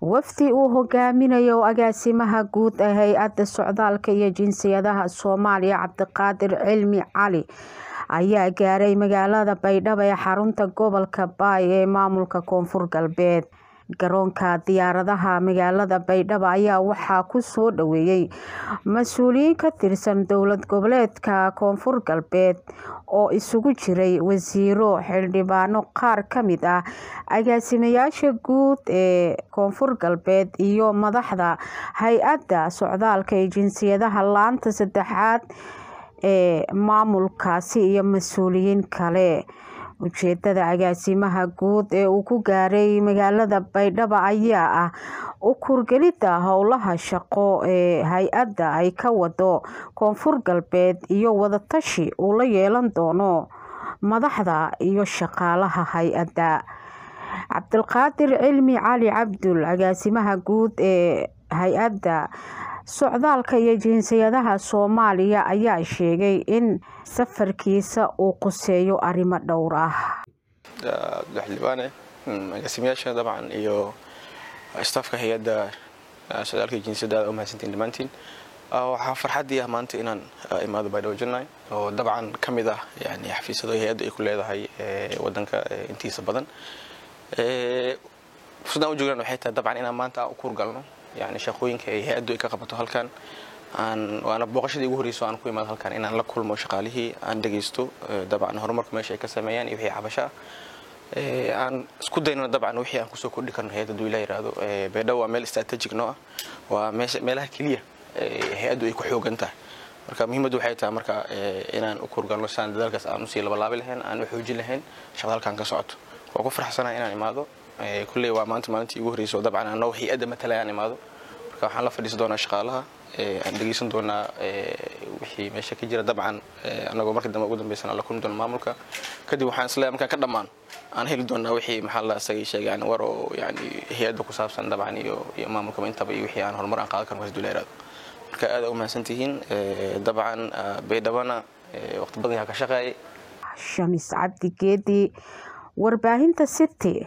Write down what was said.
wafdi uu hogaaminayo agaasimaha guud ee hay'adda socdaalka iyo jinsiyadaha soomaaliya cabdiqaadir cilmi cali ayaa gaaray magaalada baydhabo ee xarunta gobolka baay ee maamulka koonfur galbeed garoonka diyaaradaha magaalada baydhabo ayaa waxaa ku soo dhaweeyey mas'uuliyiin ka tirsan dowlad goboleedka koonfur galbeed oo isugu jiray wasiiro xildhibaano qaar ka mid ah agaasimayaasha guud ee koonfur galbeed iyo madaxda hay'adda socdaalka ee jinsiyadaha laanta saddexaad ee maamulkaasi iyo mas'uuliyiin kale ujeedada agaasimaha guud ee uu ku gaaray magaalada baydhabo ayaa ah u kurgelidda howlaha shaqo ee hay'adda ay ka wado koonfur galbeed iyo wadatashi uu la yeelan doono madaxda iyo shaqaalaha hay'adda. Cabdilqaadir cilmi cali cabdul agaasimaha guud ee hay'adda socdaalka iyo jinsiyadaha soomaaliya ayaa sheegay in safarkiisa uu quseeyo arrimo dhowr ah. Xildhibaane agaasimayaasha dabcan iyo staafka hay'adda socdaalka iyo jinsiyadaha umahadsantiin dhammaantiin waxaa farxaddii ah maanta inaan imaado baydhabo janay oo dabcan ka mid ah yani xafiisyado hay'adda ay ku leedahay wadanka intiisa badan. Fursadaan u joognan waxay tahay dabcan inaan maanta aan u kuurgalno yani shaqooyinka ay hay'addu ay ka qabato halkan. Aan waana booqashadii ugu horreyso aan ku imaado halkan inaan la kulmo shaqaalihii aan dhegaysto dabcan horumarka meesha ay ka sameeyaan iyo wixii cabasho ah aan isku daynano dabcan wixii aan ku soo kordhi karno hay'adda duu ilaa yihahdo baydhabo waa meel strategic ah. Waa meelaha keliya hay'addu ay ku xoogan tahay. Marka muhiimaddu waxay tahay marka inaan u kurgalno siaan dadaalkaas aan u sii labalaabi lahayn aan u xoojin lahayn shaqada halkan ka socoto. Waa ku farxsanaha inaan imaado kulley waa maanta maalintii ugu horreyso dabcan anoo hay'adda matalaya aan imaado. Marka waxaan la fadhiisan doonaa shaqaalaha aan dhegeysan doonaa wixii meesha ka jira. Dabcan anagoo markii dambe ugu dambeysana la kulmi doona maamulka. Kadib waxaan is leeyahay markaan ka dhammaan aan heli doonaa wixii maxaa la isagay sheegay yani war oo yani hay'adda ku saabsan dabcan iyo iyo maamulkaba intaba iyo wixii aan horumar aan qaadan karno kasduu la yiraahdo marka aad u mahadsan tihiin dabcan baydhabana waqti badan yaa ka shaqeeyay. Shamis cabdi geedi warbaahinta city